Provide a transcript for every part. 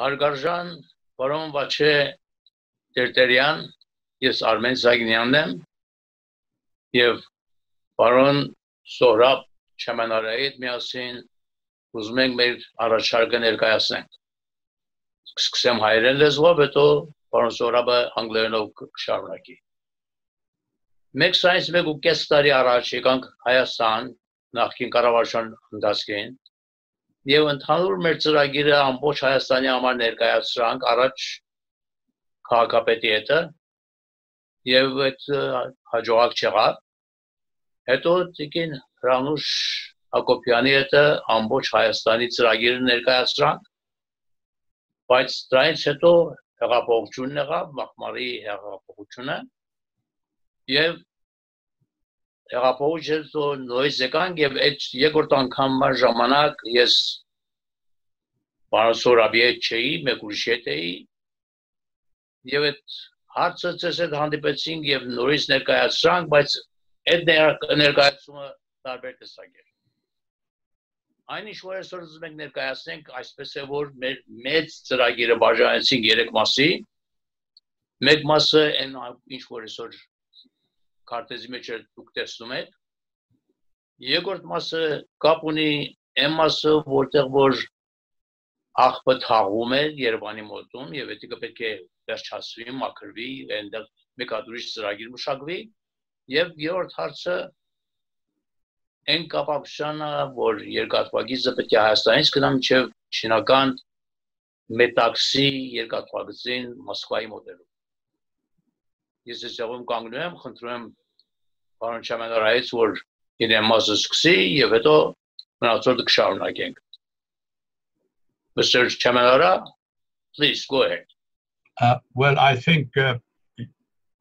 Հարգարժան պարոն Վաչե Տերտերյան, ես Արմեն Զագնյանն եմ եւ պարոն Սորապ Չամանարայի հետ միասին ուզում ենք մեր առաջարկը ներկայացնենք։ Սկսեմ հայերեն լեզվով, հետո պարոն Սորապը անգլերենով կշարունակի։ Մեկ սայնս մեկ ու կես տարի առաջ եկանք Հայաստան, նախկին կառավարության ընթացքին, եւ ընդհանուր մեր ծրագիրը ամբողջ Հայաստանի համար ներկայացրանք առաջ քաղաքապետի հետ եւ այդ հաջողակ չեղավ հետո տիկին Հրանուշ Հակոբյանի հետ ամբողջ Հայաստանի ծրագիրը ներկայացրանք բայց դրանից հետո հեղափոխությունն եղավ մախմարի հեղափոխությունը եւ հեղափոխությունը նույնս եկան եւ այդ երկրորդ անգամ ժամանակ ես Պարսորաբի հետ չէի, մեկ ուրիշ հետ էի եւ այդ հարցը ցես հետ հանդիպեցինք եւ նորից ներկայացրանք, բայց այդ ներկայացումը տարբեր տեսակ էր։ Այնիշ որ այսօր ուզում ենք ներկայացնենք, այսպես է որ մեր մեծ ծրագիրը բաժանեցինք երեք մասի։ Մեկ մասը այն ինչ որ այսօր քարտեզի մեջ դուք տեսնում եք։ Երկրորդ մասը կապ ունի այն մասը, որտեղ որ աղբը թաղում է Երևանի մոտում եւ դա պետք է վերջացվի, մաքրվի, այնտեղ մեկ ուրիշ ծրագիր մշակվի եւ երրորդ հարցը այն կապակցությունը, որ երկաթվագիծը պետք է Հայաստանից գնա մինչև շինական մետաքսի երկաթվագծին Մոսկվայի մոտերում։ Ես այս ժողովում կանգնում եմ, խնդրում եմ Rights were in King. Mr. Chamanara, please go ahead. Uh, well, I think uh,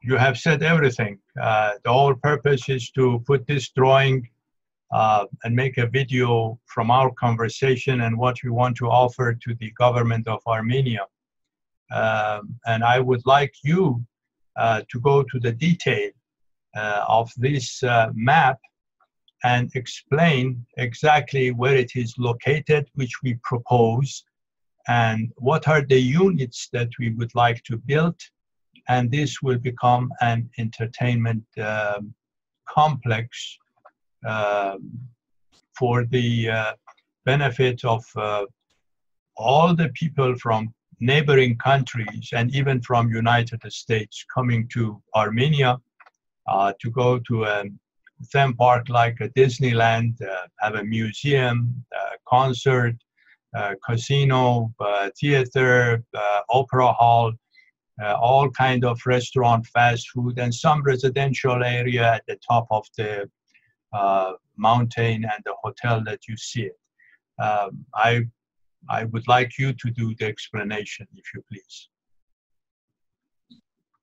you have said everything. Uh, the whole purpose is to put this drawing uh, and make a video from our conversation and what we want to offer to the government of Armenia. Um, and I would like you uh, to go to the detail of this uh, map and explain exactly where it is located, which we propose, and what are the units that we would like to build. And this will become an entertainment um, complex um, for the uh, benefit of uh, all the people from neighboring countries and even from United States coming to Armenia uh, to go to a theme park like a Disneyland, uh, have a museum, uh, concert, uh, casino, theater, opera hall, all kind of restaurant, fast food, and some residential area at the top of the mountain and the hotel that you see it. Um, I I would like you to do the explanation, if you please.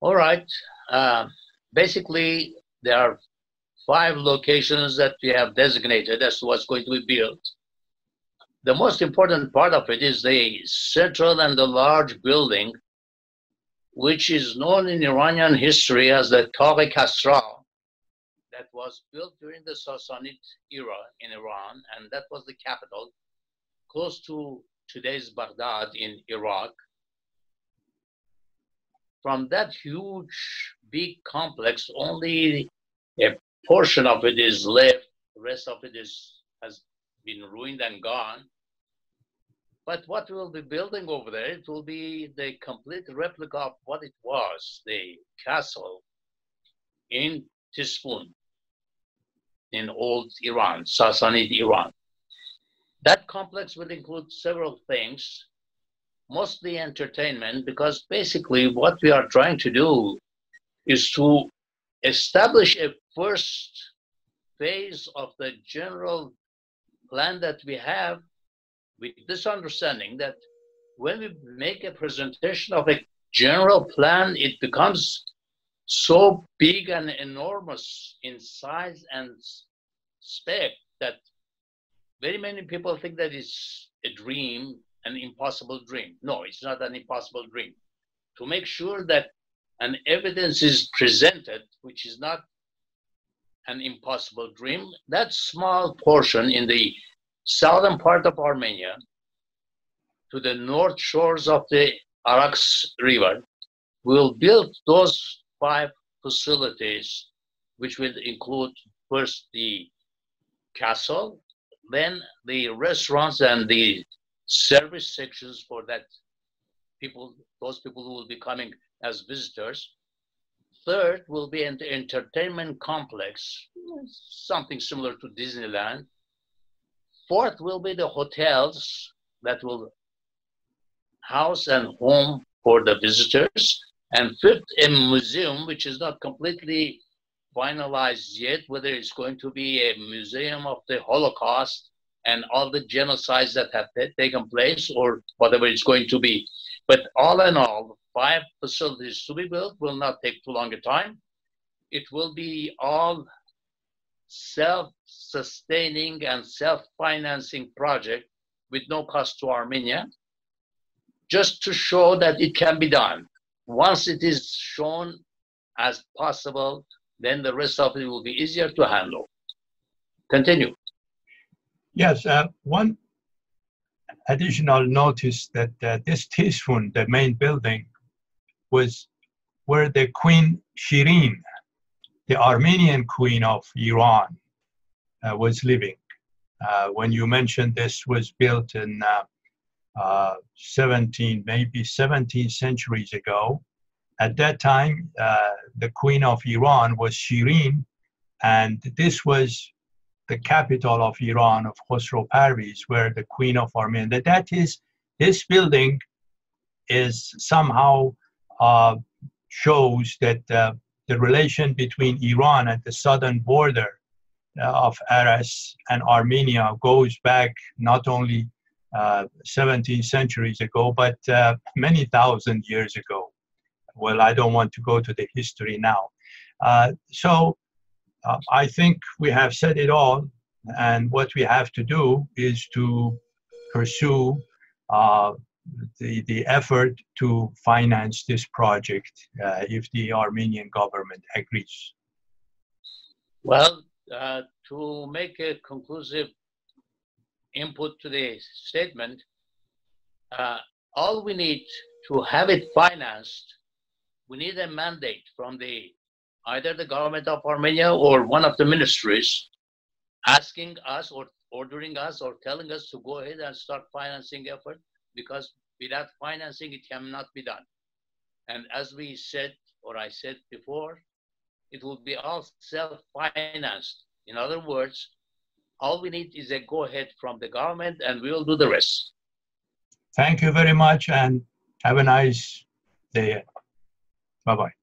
All right. Uh, basically, there are five locations that we have designated as what's going to be built. The most important part of it is the central and the large building, which is known in Iranian history as the Tagh Kasra, that was built during the Sassanid era in Iran, and that was the capital, close to today's Baghdad in Iraq from that huge, big complex, only a portion of it is left. The rest of it is has been ruined and gone. But what we'll be building over there, it will be the complete replica of what it was, the castle in Tispun in old Iran, Sassanid Iran. That complex will include several things mostly entertainment because basically what we are trying to do is to establish a first phase of the general plan that we have with this understanding that when we make a presentation of a general plan, it becomes so big and enormous in size and spec that very many people think that it's a dream an impossible dream. No, it's not an impossible dream. To make sure that an evidence is presented, which is not an impossible dream, that small portion in the southern part of Armenia, to the north shores of the Arax River. We'll build those five facilities, which will include first the castle, then the restaurants and the service sections for that people, those people who will be coming as visitors. Third will be an entertainment complex, something similar to Disneyland. Fourth will be the hotels that will house and home for the visitors. And fifth, a museum, which is not completely finalized yet, whether it's going to be a museum of the Holocaust and all the genocides that have taken place or whatever it's going to be. But all in all, five facilities to be built will not take too long a time. It will be all self-sustaining and self-financing project with no cost to Armenia, just to show that it can be done. Once it is shown as possible, then the rest of it will be easier to handle. Continue. Yes, uh, one additional notice that uh, this Tishfun, the main building, was where the Queen Shirin, the Armenian queen of Iran, uh, was living. Uh, when you mentioned this was built in uh, uh, 17, maybe 17 centuries ago, at that time, uh, the queen of Iran was Shirin, and this was the capital of Iran, of Khosrow Parviz, where the queen of Armenia. That is, this building is somehow shows that uh, the relation between Iran and the southern border uh, of Aras and Armenia goes back not only uh, 17 centuries ago, but uh, many thousand years ago well, I don't want to go to the history now. Uh, so uh, I think we have said it all, and what we have to do is to pursue uh, the, the effort to finance this project uh, if the Armenian government agrees. Well, uh, to make a conclusive input to the statement, uh, all we need to have it financed we need a mandate from the either the government of Armenia or one of the ministries asking us or ordering us or telling us to go ahead and start financing effort because without financing it cannot be done. And as we said, or I said before, it will be all self-financed. In other words, all we need is a go ahead from the government and we will do the rest. Thank you very much and have a nice day. Bye bye.